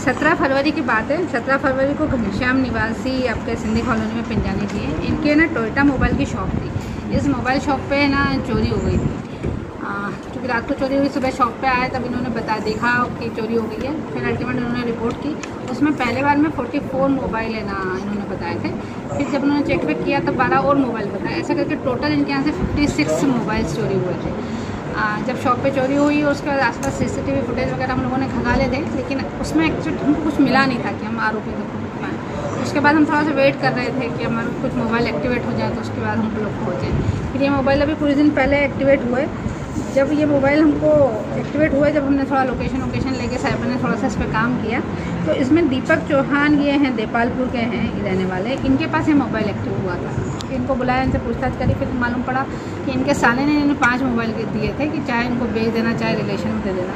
सत्रह फरवरी की बात है। सत्रह फरवरी को घनश्याम निवासी आपके सिंधी कॉलोनी में पिंजानी जी है इनके ना टोयोटा मोबाइल की शॉप थी। इस मोबाइल शॉप पे ना चोरी हो गई थी। क्योंकि रात को चोरी हुई, सुबह शॉप पे आए, तब इन्होंने बता, देखा कि चोरी हो गई है। फिर अल्टीमेट इन्होंने रिपोर्ट की। उसमें पहले बार में फोर्टी फोर मोबाइल है ना, इन्होंने बताए थे। फिर जब उन्होंने चेक पे किया, तब बारह और मोबाइल बताया ऐसा करके टोटल इनके यहाँ से फिफ्टी सिक्स मोबाइल्स चोरी हुए थे। जब शॉप पे चोरी हुई, उसके बाद आसपास सीसीटीवी फुटेज वगैरह हम लोगों ने खंगाले थे लेकिन उसमें एक्चुअली हमको कुछ मिला नहीं था कि हम आरोपी को पाएँ उसके बाद हम थोड़ा सा वेट कर रहे थे कि हमारे कुछ मोबाइल एक्टिवेट हो जाए तो उसके बाद हम लोग पहुँचें। फिर ये मोबाइल अभी कुछ दिन पहले एक्टिवेट हुए। जब ये मोबाइल हमको एक्टिवेट हुआ जब हमने थोड़ा लोकेशन वोकेशन लेके साइबर ने थोड़ा सा इस पर काम किया तो इसमें दीपक चौहान ये हैं, देपालपुर के हैं रहने वाले। इनके पास ये मोबाइल एक्टिव हुआ था। इनको बुलाया, इनसे पूछताछ करी, फिर मालूम पड़ा कि इनके साले ने इन्हें पाँच मोबाइल दिए थे कि चाहे इनको बेच देना, चाहे रिलेशन में दे देना।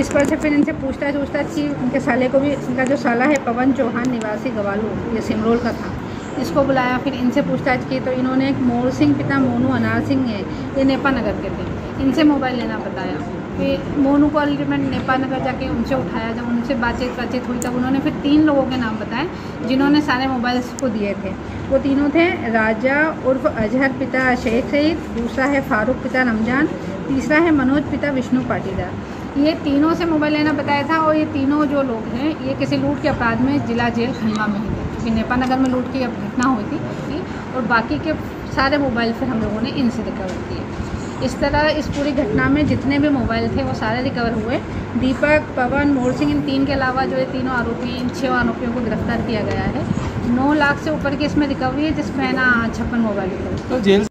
इस पर से फिर इनसे पूछताछ पूछताछ की इनके साले को भी, इनका जो साला है पवन चौहान निवासी गवालू, ये सिमरोल का था। इसको बुलाया, फिर इनसे पूछताछ की तो इन्होंने एक मोर सिंह पिता मोनू अनार सिंह है, ये नेपा नगर के थे। इनसे मोबाइल लेना बताया। फिर मोनू को अल्टीमेट नेपा नगर जाके उनसे उठाया। जब उनसे बातचीत बातचीत हुई, तब उन्होंने फिर तीन लोगों के नाम बताए, जिन्होंने सारे मोबाइल्स को दिए थे। वो तीनों थे राजा उर्फ़ अजहर पिता शेख सईद, दूसरा है फारूक पिता रमज़ान, तीसरा है मनोज पिता विष्णु पाटीदार। ये तीनों से मोबाइल लेना बताया था और ये तीनों जो लोग हैं, ये किसी लूट के अपराध में जिला जेल खंडवा में ही क्योंकि नेपा नगर में लूट की घटना हुई थी, और बाकी के सारे मोबाइल फिर हम लोगों ने इनसे रिकवर किए। इस तरह इस पूरी घटना में जितने भी मोबाइल थे वो सारे रिकवर हुए। दीपक, पवन, मोर सिंह, इन तीन के अलावा जो ये तीनों आरोपी, इन छः आरोपियों को गिरफ़्तार किया गया है। नौ लाख से ऊपर की इसमें रिकवरी है, जिसमें ना छप्पन मोबाइल तो जेल